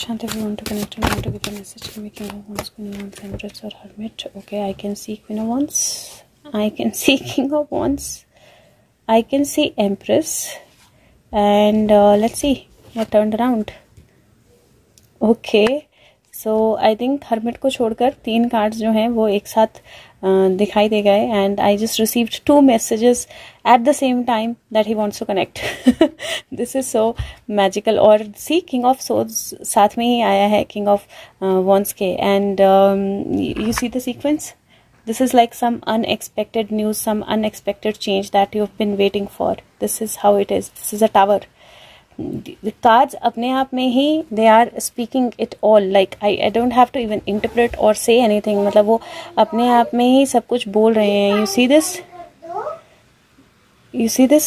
Shant, if you want to connect and want to give a message, can we King of Wands, Queen of Wands, Empress or Hermit? Okay, I can see Queen of Wands. I can see King of Wands. I can see Empress. And uh, let's see what turned around. Okay. So I think hermit को छोड़कर तीन cards जो हैं, वो एक साथ दिखाई दे गए and I just received two messages at the same time that he wants to connect this is so magical और सी किंग ऑफ़ सोज साथ में ही आया है किंग ऑफ़ वॉन्स के and you see the sequence this is like some unexpected news, some unexpected change that you've been waiting for. This is how it is. This is a tower. Cards अपने आप में ही they are speaking it all like I I don't have to even interpret और say anything मतलब वो अपने आप में ही सब कुछ बोल रहे हैं. You see this you see this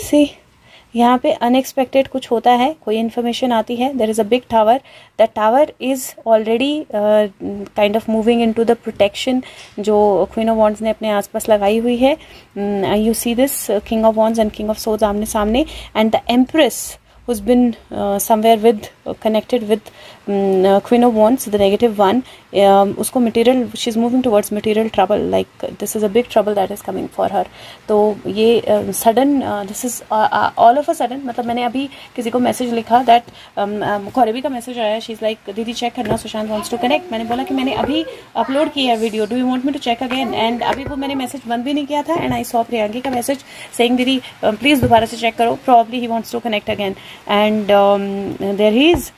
see यहाँ पे अनएक्सपेक्टेड कुछ होता है, कोई इन्फॉर्मेशन आती है there is a big tower the tower is already kind of moving into the protection जो क्वीन ऑफ़ वॉन्ड्स ने अपने आसपास लगाई हुई है। You see this king of wands and king of सोज आमने सामने and the empress who's been uh, somewhere with uh, connected with um, uh, queen of wands the negative one um, usko material she's moving towards material trouble like this is a big trouble that is coming for her. तो ये sudden this is all of a sudden मतलब मैंने अभी किसी को message लिखा that खौरबी का message आया शी इज़ लाइक दीदी चेक करना सुशांत वॉन्ट्स टू कनेक्ट मैंने बोला कि मैंने अभी अपलोड किया है video do you want me to check again and अभी वो मैंने मैसेज बंद भी नहीं किया था एंड आई सॉ प्रियंकी का मैसेज सेइंग दीदी प्लीज़ दोबारा से चेक करो probably he wants to connect again and there is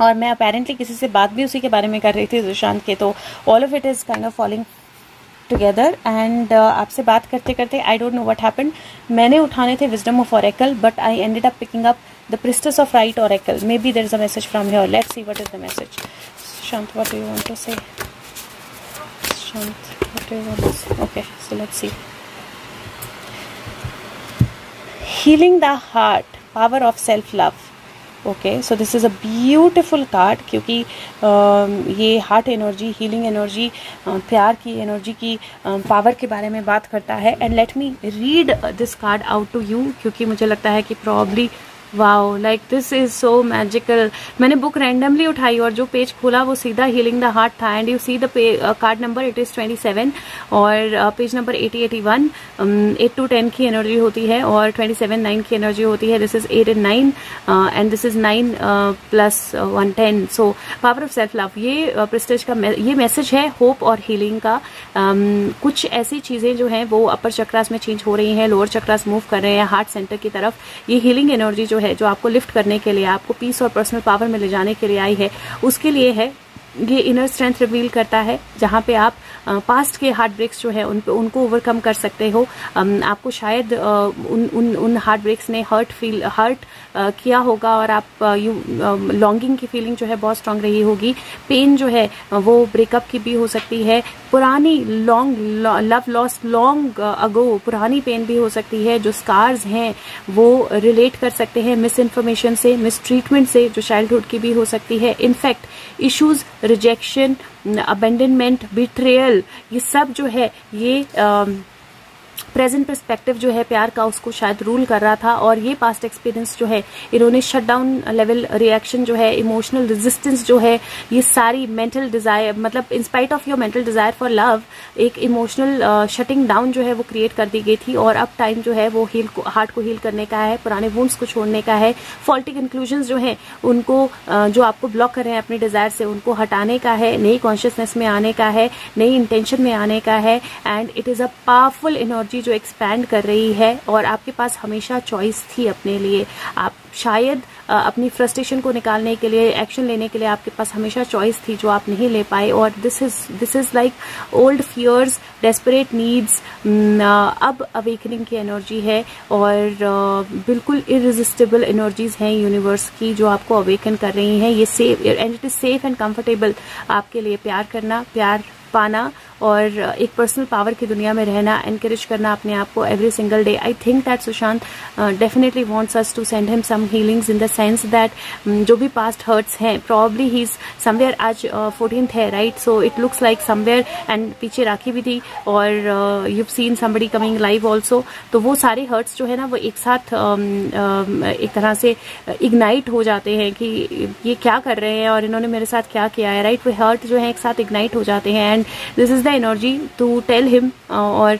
और मैं अपेरेंटली किसी से बात भी उसी के बारे में कर रही थी सुशांत के तो all of it is kind of following together and आपसे बात करते करते I don't know what happened मैंने उठाने थे wisdom of oracle but I ended up picking up the priestess of right oracle maybe there is a message from your let's see what is the message Shant what do you want to say Shant you want to say okay so let's see healing the heart. Power of self love okay so this is a beautiful card क्योंकि ये heart energy healing energy प्यार की energy की power के बारे में बात करता है। And let me read this card out to you क्योंकि मुझे लगता है कि probably wow like this is so magical मैंने बुक रैंडमली उठाई और जो पेज खोला वो सीधा हीलिंग द हार्ट था। And you see the card number it is twenty seven और page number eighty eighty one eight two ten की एनर्जी होती है और ट्वेंटी सेवन नाइन की एनर्जी होती है। This is eight and nine and this is nine plus one ten so power of self love ये priestess uh, का ये मैसेज है होप और हीलिंग का। Um, कुछ ऐसी चीज़ें जो हैं वो अपर चक्रास में चेंज हो रही हैं लोअर चक्रास मूव कर रहे हैं हार्ट सेंटर की तरफ़। ये हीलिंग एनर्जी जो है, जो आपको लिफ्ट करने के लिए, आपको पीस और पर्सनल पावर में ले जाने के लिए आई है, उसके लिए है, ये इनर स्ट्रेंथ रिवील करता है, जहाँ पे आप पास्ट के हार्ट ब्रेक्स जो है, उन उनको ओवरकम कर सकते हो। आपको शायद उन उन उन हार्ट ब्रेक्स ने हर्ट फील हर्ट किया होगा और आप यू लॉन्गिंग की फीलिंग जो है बहुत स्ट्रांग रही होगी। पेन जो है, वो ब्रेकअप की भी हो सकती है। पुरानी long love loss long ago पुरानी पेन भी हो सकती है, जो स्कार्स हैं, वो रिलेट कर सकते हैं मिस इन्फॉर्मेशन से मिस ट्रीटमेंट से, जो चाइल्डहुड की भी हो सकती है। In fact issues rejection abandonment betrayal ये सब जो है ये प्रेजेंट परस्पेक्टिव जो है, प्यार का उसको शायद रूल कर रहा था और ये पास्ट एक्सपीरियंस जो है, इन्होंने शट डाउन लेवल रिएक्शन जो है इमोशनल रेजिस्टेंस जो है, ये सारी मेंटल डिज़ायर मतलब in spite of your mental desire for love एक इमोशनल शटिंग डाउन जो है, वो क्रिएट कर दी गई थी और अब टाइम जो है, वो हील को हार्ट को हील करने का है, पुराने वुंड्स को छोड़ने का है फॉल्टी कंक्लूजन जो है, उनको जो आपको ब्लॉक कर रहे हैं अपने डिज़ायर से, उनको हटाने का है, नई कॉन्शियसनेस में आने का है, नई इंटेंशन में आने का है and it is a powerful energy जो एक्सपैंड कर रही है और आपके पास हमेशा चॉइस थी अपने लिए। आप शायद अपनी फ्रस्ट्रेशन को निकालने के लिए एक्शन लेने के लिए आपके पास हमेशा चॉइस थी जो आप नहीं ले पाए और this is this is like old fears desperate needs अब अवेकनिंग की एनर्जी है और बिल्कुल इरिजिस्टेबल एनर्जीज हैं यूनिवर्स की जो आपको अवेकन कर रही हैं। ये safe and it is safe and comfortable आपके लिए प्यार करना, प्यार पाना और एक पर्सनल पावर की दुनिया में रहना एनकरेज करना अपने आप को every single day I think that Sushant definitely wants us to send him some healings in the sense that जो भी पास्ट हर्ट्स हैं प्रॉब्ली ही इज़ समवेयर आज फोर्टीन uh, है right so it looks like somewhere and पीछे राखी भी थी और you seen somebody coming live also तो वो सारे हर्ट्स जो है ना वो एक साथ um, um, एक तरह से इग्नाइट हो जाते हैं कि ये क्या कर रहे हैं और इन्होंने मेरे साथ क्या किया है राइट वो हर्ट जो है एक साथ इग्नाइट हो जाते हैं and this is the energy to tell him और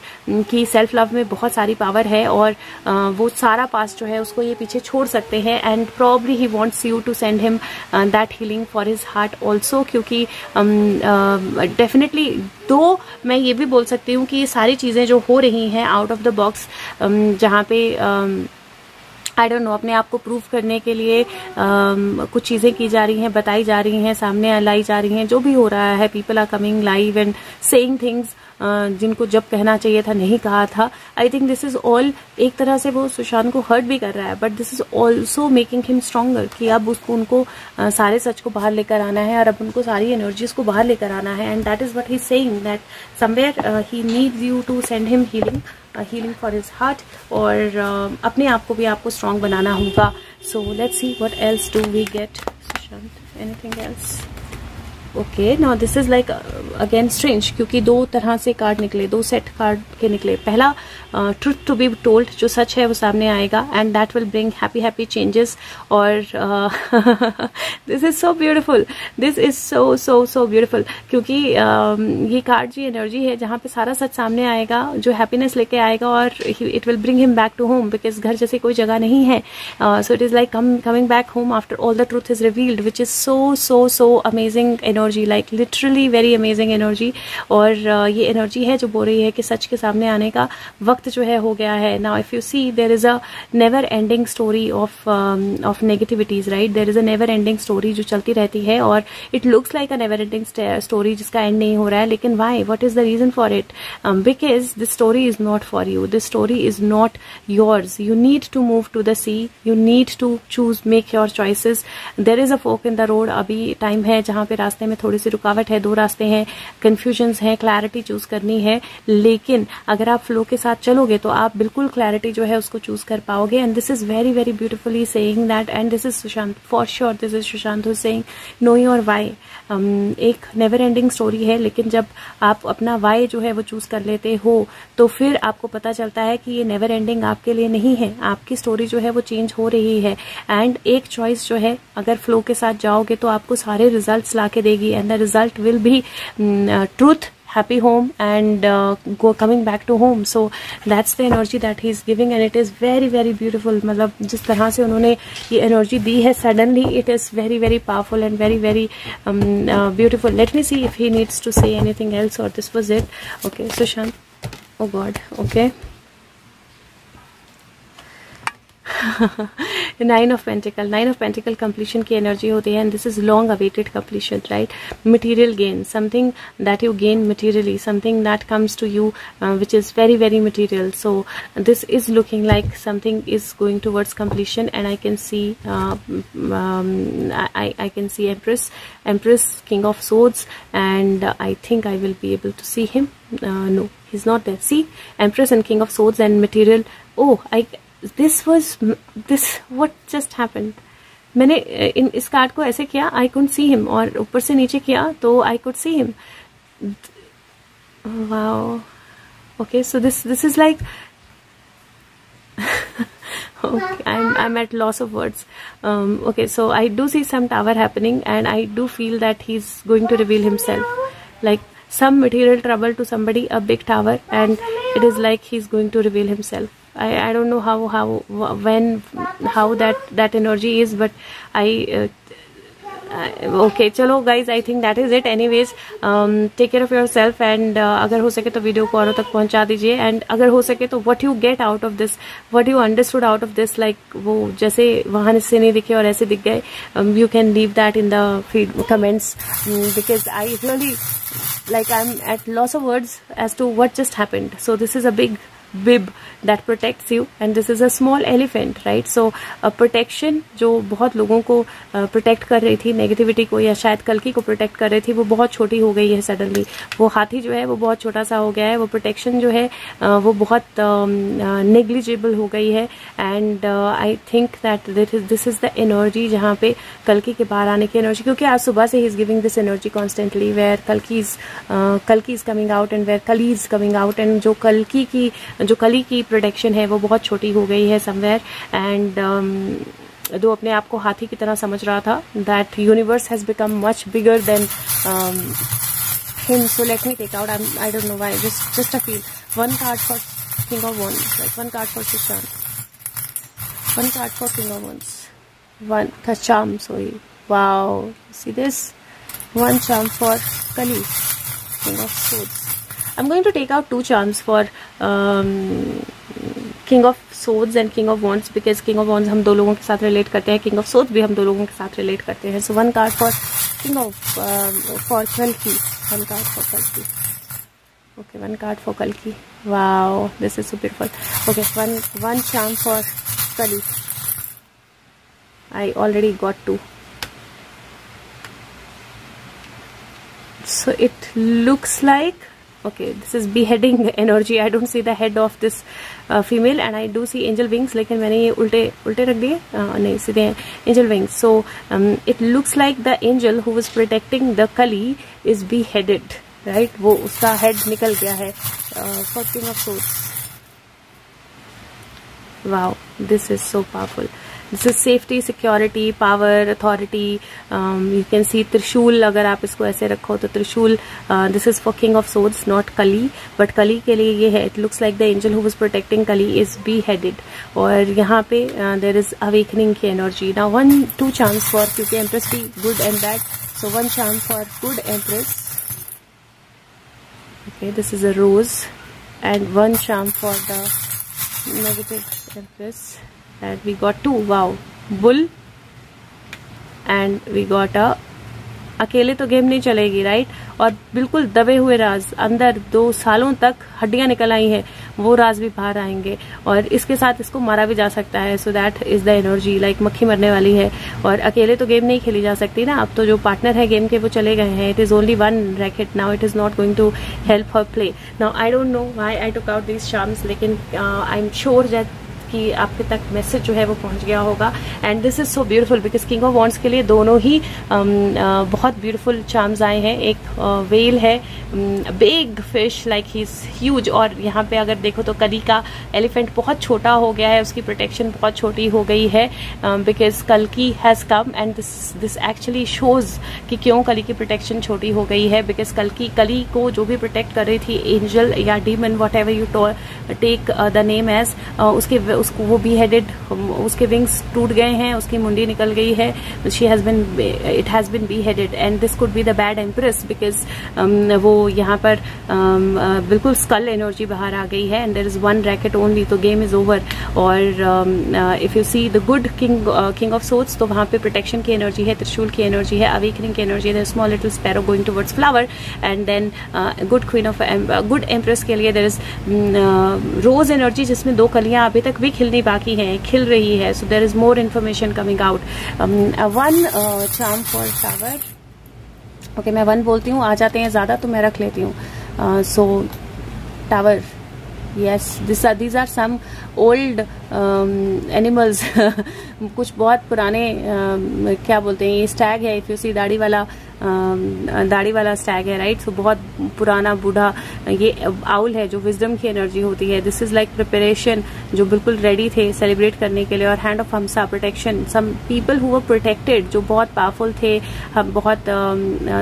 कि सेल्फ लव में बहुत सारी पावर है और uh, वो सारा पास जो है उसको ये पीछे छोड़ सकते हैं and probably he wants you to send him that healing for his heart also क्योंकि डेफिनेटली um, uh, दो मैं ये भी बोल सकती हूँ कि ये सारी चीज़ें जो हो रही हैं आउट ऑफ़ द बॉक्स जहाँ पे आई डोंट नो अपने आप को प्रूव करने के लिए आ, कुछ चीज़ें की जा रही हैं बताई जा रही हैं सामने लाई जा रही हैं जो भी हो रहा है people are coming live and saying things जिनको जब कहना चाहिए था नहीं कहा था। I think this is all एक तरह से वो सुशांत को हर्ट भी कर रहा है but this is also making him stronger कि अब उसको उनको सारे सच को बाहर लेकर आना है और अब उनको सारी एनर्जीज को बाहर लेकर आना है। And that is what he saying that somewhere he needs you to send him healing healing for his heart और uh, अपने आप को भी आपको स्ट्रांग बनाना होगा। So let's see what else do we get Sushant. Anything else okay now this is like again strange क्योंकि दो तरह से कार्ड निकले दो सेट कार्ड के निकले। पहला ट्रुथ टू बी टोल्ड जो सच है वो सामने आएगा and that will bring happy happy changes और this is so beautiful this is so so so beautiful क्योंकि uh, ये कार्ड जी एनर्जी है जहाँ पे सारा सच सामने आएगा जो हैप्पीनेस लेके आएगा और it will bring him back to home because घर जैसे कोई जगह नहीं है। So it is like coming back home after all the truth is revealed which is so so so amazing energy like literally very amazing energy और uh, ये energy है जो बोल रही है कि सच के सामने आने का वक्त जो है हो गया है। Now if you see there is a never ending story of of negativities right there is a never ending story जो चलती रहती है और it looks like a never ending story जिसका एंड नहीं हो रहा है। लेकिन why what is the reason for it because this story is not for you this story is not yours you need to move to the see you need to choose make your choices there is a fork in the road अभी time है जहाँ पे रास्ते में थोड़ी सी रुकावट है, दो रास्ते हैं कंफ्यूजन है क्लैरिटी चूज़ करनी है। लेकिन अगर आप फ्लो के साथ चलोगे तो आप बिल्कुल क्लैरिटी जो है उसको चूज़ कर पाओगे। And this is very very beautifully saying that and this is Sushant for sure this is Sushant who saying no your why एक नेवर एंडिंग स्टोरी है, लेकिन जब आप अपना वाई जो है वो चूज़ कर लेते हो तो फिर आपको पता चलता है कि ये नेवर एंडिंग आपके लिए नहीं है। आपकी स्टोरी जो है वो चेंज हो रही है। एंड एक चॉइस जो है, अगर फ्लो के साथ जाओगे तो आपको सारे रिजल्ट्स ला के देगी। and the result will be truth happy home and uh, go coming back to home so that's the energy that he is giving and it is very very beautiful मतलब जिस तरह से उन्होंने ये एनर्जी दी है suddenly it is very very powerful and very very um, uh, beautiful let me see if he needs to say anything else or this was it okay Sushant oh god okay Nine of pentacles nine of pentacles completion की energy होती है and this is long awaited completion right material gain something that you gain materially something that comes to you which is very very material so this is looking like something is going towards completion and I can see I can see Empress, Empress, King of Swords, and uh, I think I will be able to see him. Uh, no, he's not there. See, Empress and King of Swords and material. Oh, I this was this what just happen मैंने इन इस card को ऐसे किया आई could see him और ऊपर से नीचे किया तो I could see him wow okay so this this is like okay i'm i'm at loss of words um okay so i do see some tower happening and i do feel that he's going to reveal himself like some material trouble to somebody a big tower and it is like he's going to reveal himself I, I don't know how how when how that that energy is but I okay चलो guys I think that is it anyways take care of yourself and अगर हो सके तो video को औरों तक पहुँचा दीजिए एंड अगर हो सके तो what you get out of this what you understood out of this like वो जैसे वहाँ से नहीं दिखे और ऐसे दिख गए you can leave that in the feed comments because I really like I'm at loss of words as to what just happened. So this is a big bib that protects you. And this is a small elephant right? So a protection जो बहुत लोगों को uh, कर रही थी negativity को या शायद कलकी को प्रोटेक्ट कर रही थी वो बहुत छोटी हो गई है सडनली वो हाथी जो है वो बहुत छोटा सा हो गया है वो प्रोटेक्शन जो है वो बहुत uh, हो गई है. And I think that this is the energy जहाँ पे कलकी के बाहर आने की एनर्जी क्योंकि आज सुबह से he is giving this energy constantly where कलकी is कलकी is coming out and where कली इज़ कमिंग आउट एंड जो कलकी की जो कली की प्रोडक्शन है, वो बहुत छोटी हो गई है समवेयर एंड जो अपने आप को हाथी की तरह समझ रहा था that universe has become much bigger than him so let me take out I I don't know why just just a feel one card for king of one like one card for six one card for king of wands one charm sorry wow see this one charm for Kali king of swords I'm going to take out two charms for um, King of Swords and King of Wands because King of Wands हम दो लोगों के साथ relate करते हैं King of Swords भी हम दो लोगों के साथ relate करते हैं so one card for King of um, for Kalki one card for Kalki okay one card for Kalki wow this is so beautiful okay one one charm for Kali I already got two so it looks like okay this is beheading energy i don't see the head of this uh, female and i do see angel wings लेकिन मैंने ये उल्टे उल्टे रख दिए नहीं सीधे angel wings so um, it looks like the angel who was protecting the kali is beheaded right वो उसका head निकल गया है uh, for king of swords wow this is so powerful this is safety security power authority you can see trishul अगर आप इसको ऐसे रखो तो trishul this is for king of swords not Kali but Kali के लिए ये है it looks like the angel who was protecting Kali is beheaded और यहाँ पे देर इज़ अवेकनिंग की एनर्जी ना वन टू चांस फॉर क्योंकि empress be good and bad so one chance for good empress okay, this is a rose. And one charm for the negative empress. And we got two, wow, bull. And we got a, अकेले तो game नहीं चलेगी right और बिल्कुल दबे हुए राज, अंदर दो सालों तक हड्डियाँ निकल आई हैं, वो राज भी बाहर आएँगे। और इसके साथ इसको मारा भी जा सकता है so that is the energy like मक्खी मरने वाली है। और अकेले तो गेम नहीं खेली जा सकती ना, अब तो जो पार्टनर है गेम के, वो चले गए हैं। It is only one racket now it is not going to help her play now I don't know why I took out this charms लेकिन आई एम श्योर दैट कि आपके तक मैसेज जो है वो पहुँच गया होगा। And this is so beautiful because king of wands के लिए दोनों ही um, uh, बहुत ब्यूटीफुल चार्म्स आए हैं। एक वेल uh, है big fish like he is huge और यहाँ पे अगर देखो तो कली का एलिफेंट बहुत छोटा हो गया है। उसकी प्रोटेक्शन बहुत छोटी हो गई है बिकॉज़ कल की has come and this this actually shows कि क्यों कली की प्रोटेक्शन छोटी हो गई है। बिकॉज़ कल की कली को जो भी प्रोटेक्ट कर रही थी एंजल या demon whatever you take the name as उसके उसको वो भी हेडेड उसके विंग्स टूट गए हैं उसकी मुंडी निकल गई है she has been it has been be headed and this could be the bad empress because वो यहाँ पर um, uh, बिल्कुल स्कल एनर्जी बाहर आ गई है and there is one racket only तो गेम इज़ ओवर और if you see the good king king of swords तो वहाँ पे प्रोटेक्शन की एनर्जी है त्रिशूल की एनर्जी है अवेकनिंग की एनर्जी है small little sparrow going towards flower and then good queen of good empress के लिए देर इज़ रोज एनर्जी जिसमें दो कलियाँ अभी तक भी खिलनी बाकी हैं खिल रही है so there is more information coming out one charm for tower okay मैं वन बोलती हूँ आ जाते हैं ज़्यादा तो मैं रख लेती हूँ. So tower yes this are these are some old animals कुछ बहुत पुराने uh, क्या बोलते हैं ये स्टैग है इफ़ यू सी दाढ़ी वाला दाढ़ी वाला स्टैग है राइट सो बहुत पुराना बूढ़ा ये आउल है जो विजडम की एनर्जी होती है। दिस इज़ लाइक प्रिपरेशन जो बिल्कुल रेडी थे सेलिब्रेट करने के लिए और hand of hamsa protection some people who protected जो बहुत पावरफुल थे हम बहुत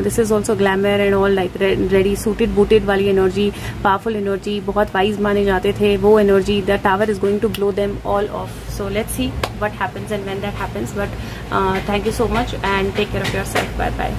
this is also glamour and all like ready suited booted वाली एनर्जी पावरफुल एनर्जी बहुत वाइज माने जाते थे। वो energy the tower is going to blow them all off so let's see what happens and when that happens but uh, thank you so much and take care of yourself. Bye bye